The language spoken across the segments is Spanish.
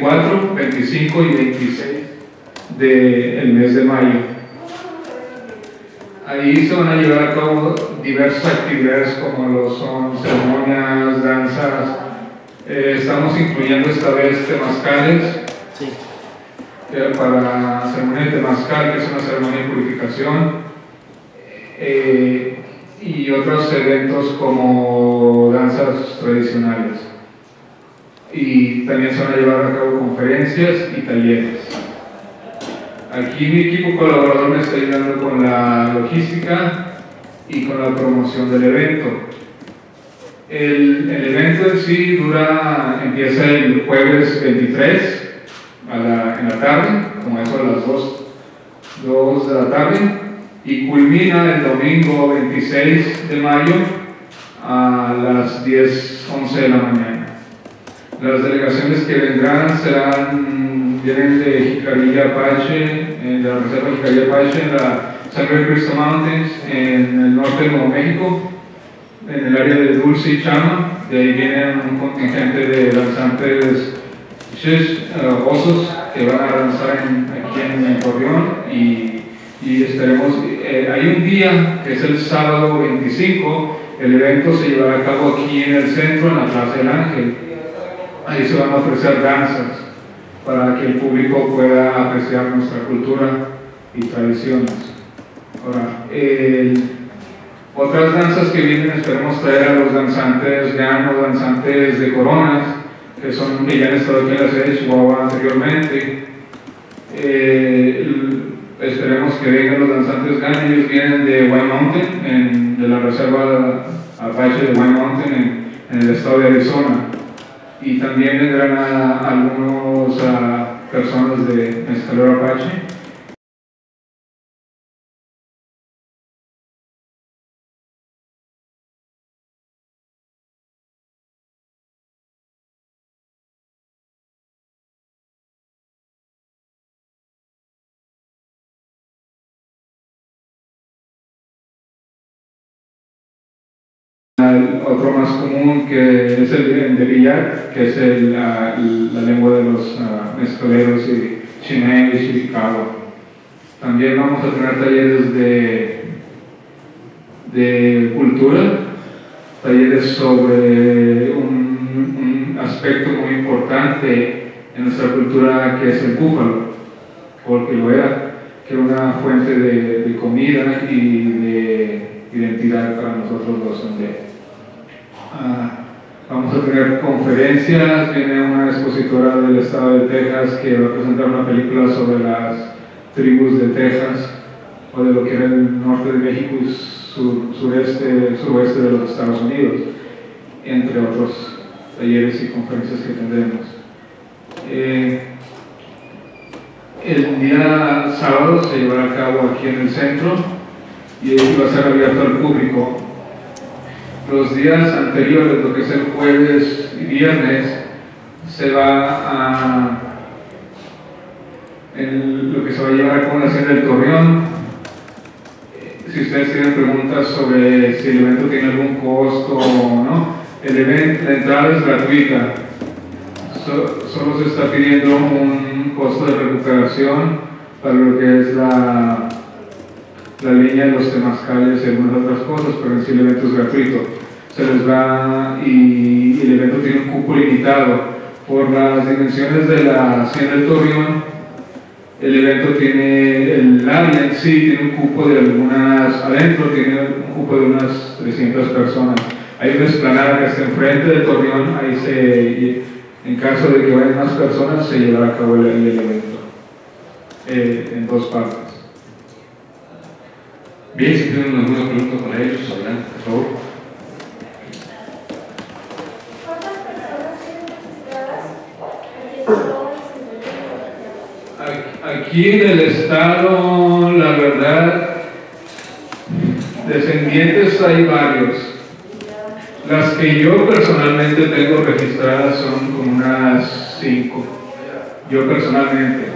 24, 25 y 26 del mes de mayo. Ahí se van a llevar a cabo diversas actividades como lo son ceremonias, danzas. Eh, estamos incluyendo esta vez temazcales Sí. eh, para ceremonia de temazcal, que es una ceremonia de purificación, eh, y otros eventos como danzas tradicionales. Y también se van a llevar a cabo conferencias y talleres. Aquí mi equipo colaborador me está ayudando con la logística y con la promoción del evento. El, evento en sí dura, empieza el jueves 23 a la- en la tarde, como eso a las 2, 2 de la tarde, y culmina el domingo 26 de mayo a las 10, 11 de la mañana. Las delegaciones que vendrán serán, vienen de Jicarilla Apache, de la Reserva Jicarilla Apache, en la Sangre Crystal Mountains, en el norte de Nuevo México, en el área de Dulce y Chama. De ahí vienen un contingente de danzantes shish, eh, osos que van a danzar en- aquí en el Torreón y, y estaremos, eh, hay un día que es el sábado 25, el evento se llevará a cabo aquí en el centro, en la Plaza del Ángel. Ahí se van a ofrecer danzas para que el público pueda apreciar nuestra cultura y tradiciones. Otras danzas que vienen esperemos traer a los danzantes gano, danzantes de coronas, que son que ya han estado aquí en la sede de Chihuahua anteriormente. Eh, esperemos que vengan los danzantes gano, ellos vienen de White Mountain, de la reserva Apache de White Mountain en, en el estado de Arizona. Y también vendrán a, algunos ah, personas de Mezcalero Apache. Más común que es el enderillac, que es el, ah, la lengua de los ah, mezcaleros y Chimay y Chiricahua. También vamos a tener talleres de, de cultura, talleres sobre un, un aspecto muy importante en nuestra cultura que es el búfalo, porque lo era, que era una fuente de, de comida y de identidad para nosotros los honderos. Ah, vamos a tener conferencias, viene una expositora del estado de Texas que va a presentar una película sobre las tribus de Texas o de lo que era el norte de México y sur- sureste, suroeste de los Estados Unidos, entre otros talleres y conferencias que tendremos. Eh, el día sábado se llevará a cabo aquí en el centro y va a ser abierto al público los días anteriores, lo que es el jueves y viernes, se va a lo que se va a llevar a cabo en la Hacienda del Torreón. Si ustedes tienen preguntas sobre si el evento tiene algún costo o no, el evento, la entrada es gratuita. So- solo se está pidiendo un costo de recuperación para lo que es la, la línea de los temazcales y algunas otras cosas, pero en sí el evento es gratuito. Se les va y, el evento tiene un cupo limitado. Por las dimensiones de la Hacienda del Torreón, el evento tiene, el área en sí tiene un cupo de algunas, adentro tiene un cupo de unas 300 personas. Hay una explanada que está enfrente del Torreón, ahí se, en caso de que vayan más personas, se llevará a cabo el, el evento eh, en dos partes. Bien, si tienen alguna pregunta para ellos, adelante, por favor. ¿Cuántas personas tienen registradas aquí en todo el Aquí en el estado, la verdad, descendientes hay varios. Las que yo personalmente tengo registradas son como unas cinco. Yo personalmente.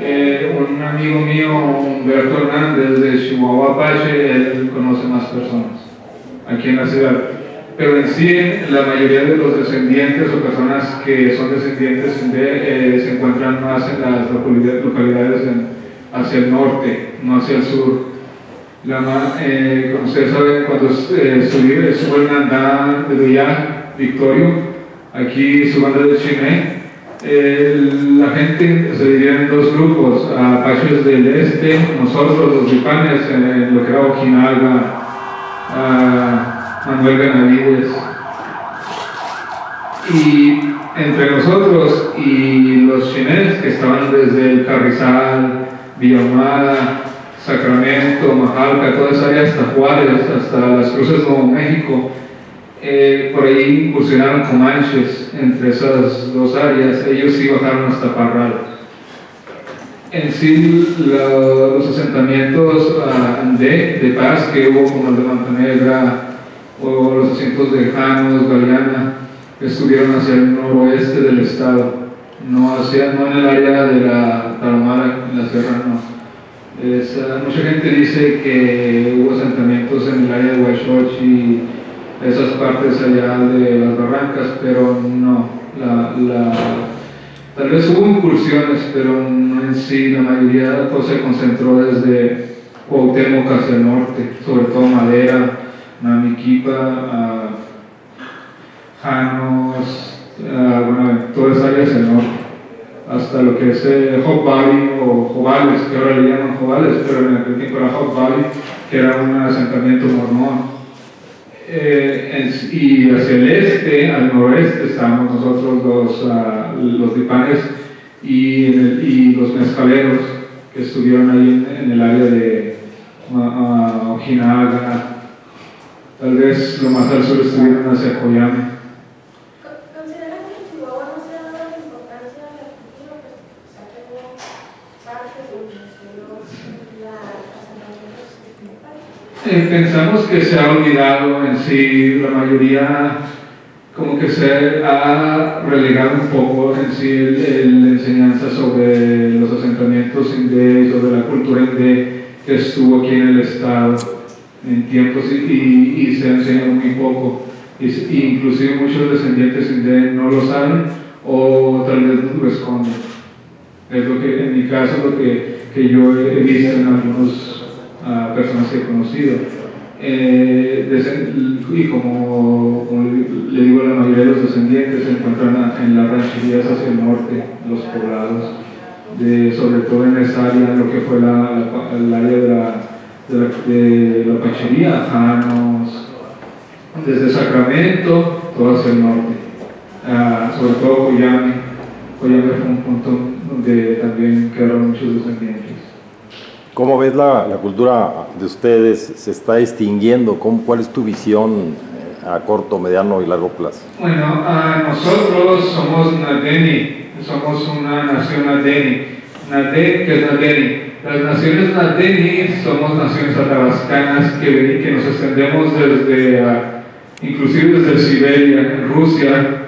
Eh, un amigo mío, Humberto Hernández de Chihuahua Apache, él conoce más personas aquí en la ciudad. Pero en sí la mayoría de los descendientes o personas que son descendientes de, eh, se encuentran más en las localidades hacia el norte, no hacia el sur. La, eh, como ustedes saben, cuando eh, suben andar de Villa Victorio, aquí su banda de Chimé, la gente se divide en dos grupos, Apaches del Este, nosotros los Vipanes, en lo que era Ojinaga, Manuel Benavides. Y entre nosotros y los chineses que estaban desde el Carrizal, Villamada, Sacramento, Majalca, toda esa área hasta Juárez, hasta las cruces de Nuevo México, eh, por ahí incursionaron comanches entre esas dos áreas, ellos sí bajaron hasta Parral. En sí, los asentamientos ah, de, paz que hubo como el de Montanegra o los asientos de Janos, Galeana, estuvieron hacia el noroeste del estado, no, hacia, no en el área de la Tarahumara, en la sierra, no. Ah, mucha gente dice que hubo asentamientos en el área de Huachochi, esas partes allá de las barrancas, pero no. La, tal vez hubo incursiones, pero no en sí, la mayoría todo se concentró desde Cuauhtémoc hacia el norte, sobre todo Madera, Namiquipa, Janos, bueno, toda esa área hacia el norte, hasta lo que es eh, Hop Valley o Jovales, que ahora le llaman Jovales, pero en aquel tiempo era Hop Valley, que era un asentamiento mormón. Eh, y hacia el este, al noroeste, estábamos nosotros los, uh, los dipanes y, los mezcaleros que estuvieron ahí en, el área de uh, Ojinaga, tal vez lo más al sur estuvieron hacia Coyame. Eh, pensamos que se ha olvidado en sí, la mayoría como que se ha relegado un poco en sí la enseñanza sobre los asentamientos indígenas, sobre la cultura indígena que estuvo aquí en el estado en tiempos y, y, se ha enseñado muy poco. Y, inclusive muchos descendientes no lo saben o tal vez lo esconden. Es lo que en mi caso lo que, que yo he visto en algunos a personas que he conocido. Eh, y como, le digo, la mayoría de los descendientes se encuentran en las rancherías hacia el norte, los poblados, de, sobre todo en esa área, lo que fue la, el área de la, de la, Pachería, Janos, desde Sacramento, todo hacia el norte, ah, sobre todo Coyame. Coyame fue un punto donde también quedaron muchos descendientes. ¿Cómo ves la, la, cultura de ustedes? ¿Se está extinguiendo? ¿Cómo, ¿Cuál es tu visión eh, a corto, mediano y largo plazo? Bueno, nosotros somos Nadeni, somos una nación Nadeni. Nade, ¿qué es Nadeni? Las naciones Nadeni somos naciones atabascanas que, que nos extendemos desde, inclusive desde Siberia, Rusia,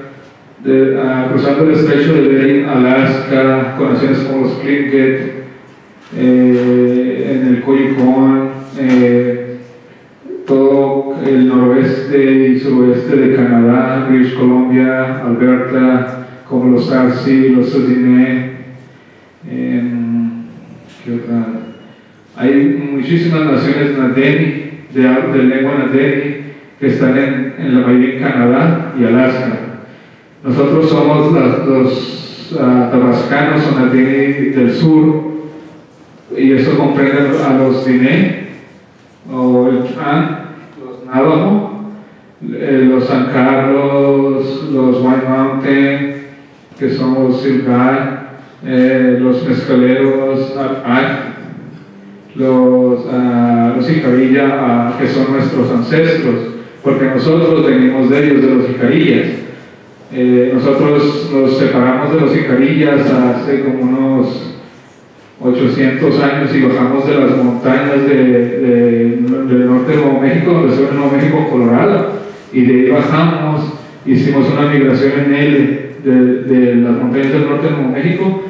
de, cruzando el estrecho de Bering, Alaska, con naciones como los Tlingit, eh, en el Coyucón, eh, todo el noroeste y suroeste de Canadá, British Columbia, Alberta, como los Arsi, los Sodiné, Hay muchísimas naciones nadeni, de, de lengua nadeni, que están en, en, la mayoría en Canadá y Alaska. Nosotros somos los uh, tabascanos o nadeni del sur, y eso comprende a los Diné, o el los Navajo, eh, los San Carlos, los White Mountain, que son los eh, los mezcaleros, los, uh, los Icarilla, que son nuestros ancestros, porque nosotros venimos de ellos, de los Icarillas. Eh, nosotros nos separamos de los Icarillas hace como unos 800 años y bajamos de las montañas de, del norte de Nuevo México, donde se Nuevo México, Colorado, y de ahí bajamos, hicimos una migración en L, de, las montañas del norte de Nuevo México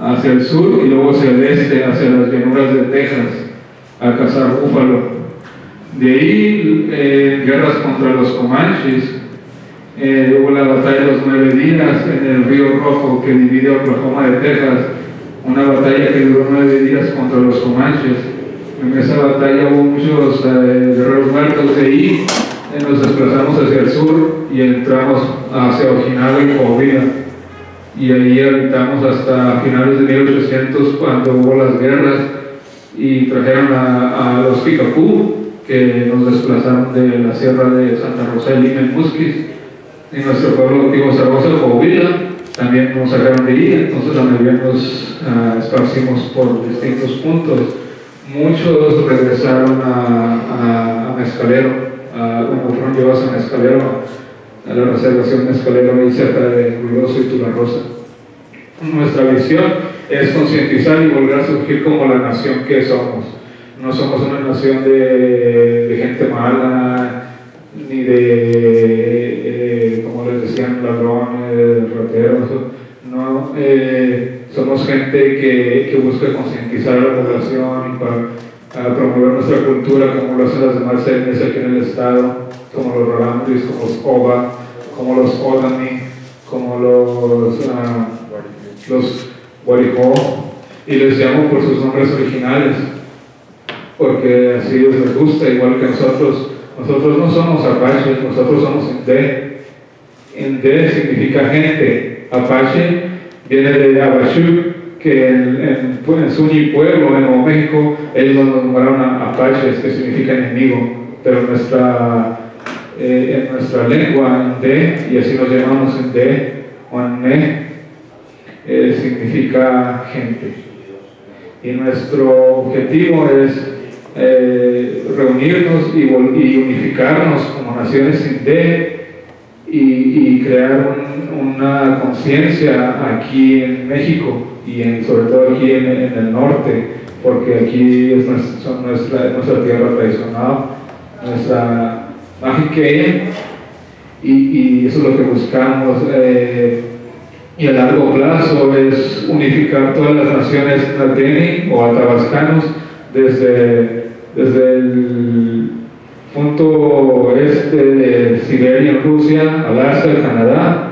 hacia el sur y luego hacia el este, hacia las llanuras de Texas, a cazar búfalo. De ahí, eh, guerras contra los comanches, eh, hubo la batalla de los nueve días en el río Rojo que divide Oklahoma de Texas, una batalla que duró nueve días contra los comanches. En esa batalla hubo muchos eh, guerreros muertos de ahí, nos desplazamos hacia el sur y entramos hacia Ojinaga y Coahuila. Y ahí habitamos hasta finales de 1800 cuando hubo las guerras y trajeron a, los Picapú que nos desplazaron de la sierra de Santa Rosa de Lima en Musquis y nuestro pueblo antiguo Zaragoza, Coahuila, también nos sacaron de ahí, entonces la mayoría nos uh, esparcimos por distintos puntos. Muchos regresaron a, a, a Mezcalero, a, bueno, fueron llevados a Mezcalero, a la reservación Mezcalero ahí cerca de Ruidoso y Tularrosa. Nuestra visión es concientizar y volver a surgir como la nación que somos. No somos una nación de, de gente mala, ni de, eh, como les decían, ladrones, rateros. No, eh, somos gente que, que busca concientizar a la población y para, para, promover nuestra cultura, como lo hacen las demás etnias aquí en el Estado, como los Ralandris, como los Oba, como los Odani, como los, uh, los Guarijó, y les llamo por sus nombres originales, porque así les gusta, igual que nosotros. Nosotros no somos apaches, nosotros somos Inde. Inde significa gente. Apache viene de Abashu, que en, en, en Zuni Pueblo, en Nuevo México, ellos nos nombraron a apaches, que significa enemigo. Pero en nuestra, eh, en nuestra lengua, Inde, y así nos llamamos Inde, o Ane, eh, significa gente. Y nuestro objetivo es eh, reunirnos y, unificarnos como naciones indé y, y crear un, una conciencia aquí en México y sobre todo aquí en, el norte, porque aquí es nuestra, tierra tradicional, nuestra magiqueya, y, eso es lo que buscamos. Eh, y a largo plazo es unificar todas las naciones nateni o atabascanos desde desde el punto este de Siberia, Rusia, Alaska, Canadá,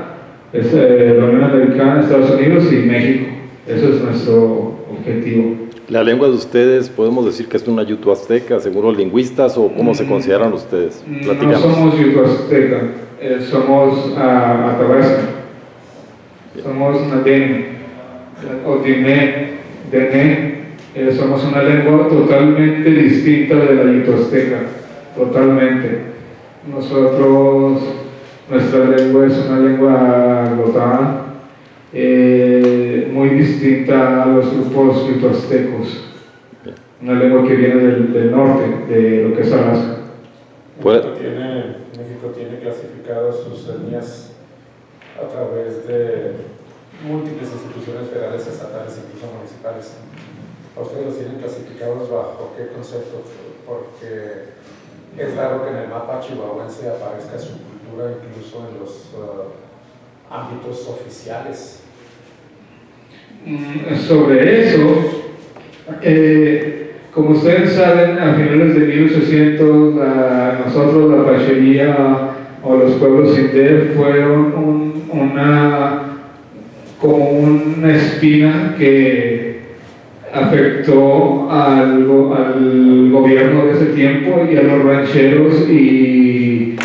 es, eh, la Unión Americana, Estados Unidos y México. Eso es nuestro objetivo. La lengua de ustedes, podemos decir que es una yuto-azteca, según los lingüistas, o cómo se consideran ustedes? No somos yuto-azteca, eh, somos uh, atabasca, somos nadene, o dine, dene, eh, somos una lengua totalmente distinta de la yuto-azteca, totalmente. Nosotros, nuestra lengua es una lengua glotada, eh, muy distinta a los grupos yuto-aztecos. Una lengua que viene del, del, norte, de lo que es Alaska. México tiene, México tiene clasificados sus etnias a través de múltiples instituciones federales, estatales, incluso municipales. ¿A ustedes los tienen clasificados bajo qué concepto? Porque es raro que en el mapa chihuahuense aparezca su cultura incluso en los uh, ámbitos oficiales. Sobre eso, eh, como ustedes saben, a finales de 1800 la, nosotros la pachería o los pueblos indígenas fueron un, una, como una espina que afectó al, al, gobierno de ese tiempo y a los rancheros y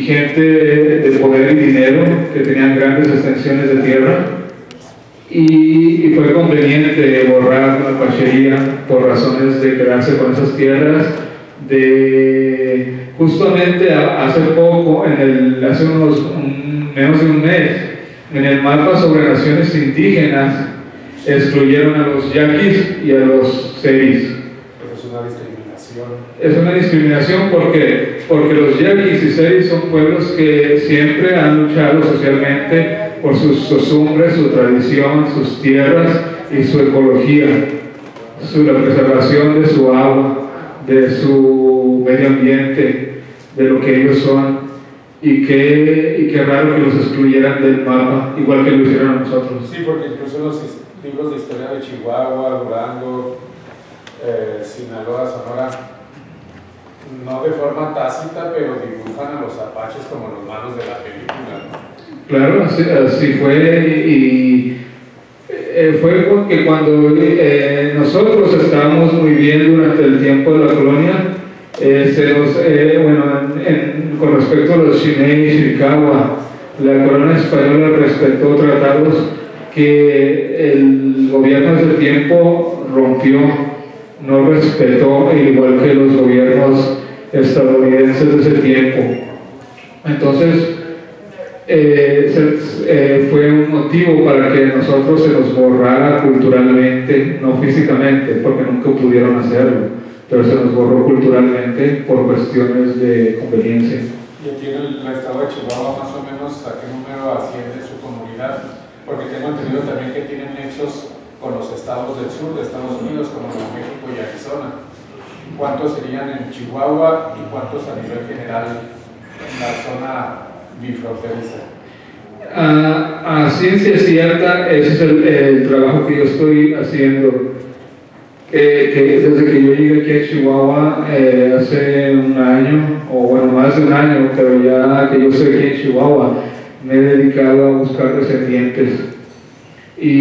gente de poder y dinero que tenían grandes extensiones de tierra y, y, fue conveniente borrar la pachería por razones de quedarse con esas tierras de justamente hace poco en el, hace unos un, menos de un mes en el mapa sobre naciones indígenas excluyeron a los yaquis y a los seris. Es una discriminación. Es una discriminación porque, porque los yaquis y seris son pueblos que siempre han luchado socialmente por sus costumbres, su tradición, sus tierras y su ecología, su, la preservación de su agua, de su medio ambiente, de lo que ellos son. Y qué, y qué raro que los excluyeran del mapa, igual que lo hicieron a nosotros. Sí, porque incluso los libros de historia de Chihuahua, Durango, eh, Sinaloa, Sonora, no de forma tácita, pero dibujan a los apaches como los malos de la película, ¿no? Claro, así, fue y eh, fue porque cuando eh, nosotros estábamos muy bien durante el tiempo de la colonia, eh, bueno, en- en- con respecto a los Chiney y Chiricahua, la corona española respetó tratados que el gobierno de ese tiempo rompió, no respetó, igual que los gobiernos estadounidenses de ese tiempo. Entonces, eh, eh, fue un motivo para que nosotros se nos borrara culturalmente, no físicamente, porque nunca pudieron hacerlo, pero se nos borró culturalmente por cuestiones de conveniencia. Y aquí en el estado de Chihuahua, más o menos, ¿a qué número asciende su comunidad? Porque tengo entendido también que tienen nexos con los estados del sur de Estados Unidos, como Nuevo México y Arizona. ¿Cuántos serían en Chihuahua y cuántos a nivel general en la zona bifronteriza? A, a ciencia cierta, ese es el, el trabajo que yo estoy haciendo. Eh, que desde que yo llegué aquí a Chihuahua eh, hace un año, o bueno, más de un año, pero ya que yo estoy aquí en Chihuahua, me he dedicado a buscar descendientes. Y